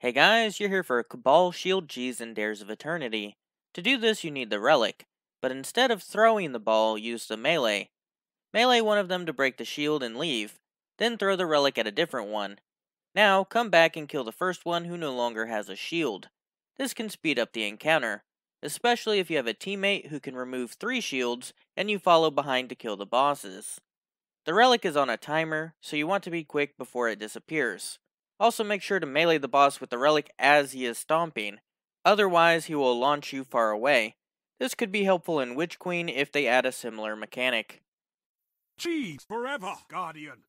Hey guys, you're here for Cabal Shield Cheese and Dares of Eternity. To do this, you need the Relic, but instead of throwing the ball, use the Melee. Melee one of them to break the shield and leave, then throw the Relic at a different one. Now, come back and kill the first one who no longer has a shield. This can speed up the encounter, especially if you have a teammate who can remove three shields and you follow behind to kill the bosses. The Relic is on a timer, so you want to be quick before it disappears. Also make sure to melee the boss with the relic as he is stomping, otherwise he will launch you far away. This could be helpful in Witch Queen if they add a similar mechanic. Cheese forever, Guardian!